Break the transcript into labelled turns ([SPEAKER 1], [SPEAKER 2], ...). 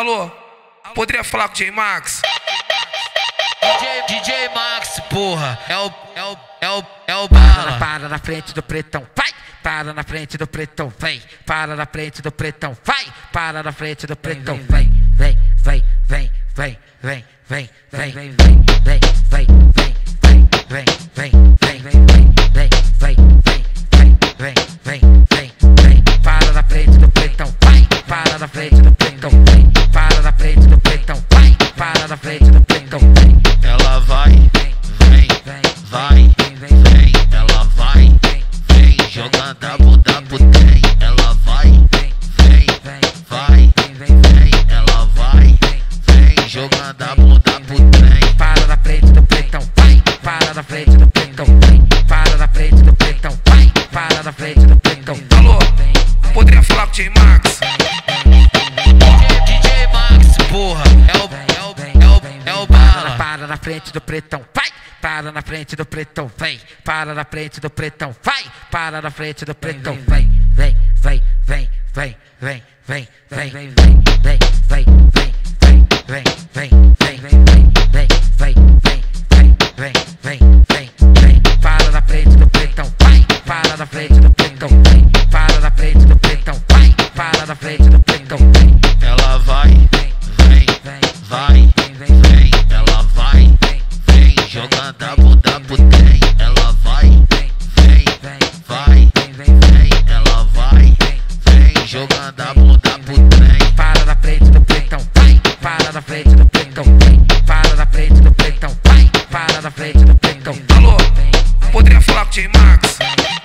[SPEAKER 1] Alô? Poderia falar com o J Max?
[SPEAKER 2] DJ, DJ Max, porra, é o, é o, é o, é o bala.
[SPEAKER 3] Para na frente do pretão, vai! Para na frente do pretão, vem! Para na frente do pretão, vai! Para na frente do pretão, vem! Vem, vem, vem, vem, vem, vem, vem, vem, vem, vem,
[SPEAKER 2] vem, jogando a bunda pro trem.
[SPEAKER 3] Para na frente do pretão, vai! Para na frente do pretão, vem! Para na frente do pretão, vai! Para na frente do pretão,
[SPEAKER 1] Alô? Poderia falar com o J Max?
[SPEAKER 2] DJ Max, porra, é o, é o, é o, é o bala.
[SPEAKER 3] Para na frente do pretão, vai! Para na frente do pretão, vem! Para na frente do pretão, vai! Para na frente do pretão, vem! Vem, vem, vem, vem, vem, vem, vem, vem, vem, vem, vem, vem, vem, vem, vem, vem, vem, vem, vem, vem, vem, vem, vem, para na frente do pretão, vai, para na frente do
[SPEAKER 1] Glock Max.